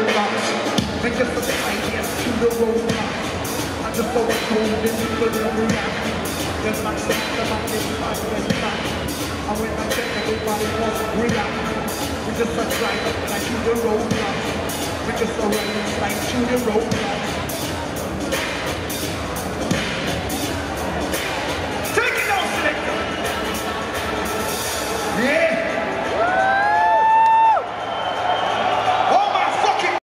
roadblocks. Us a the to the roadblocks. I just so cold and you couldn't react. Just like my the mind is my best back. And everybody was react. We just are driving like to the roadblocks. We just a running like to the roadblocks.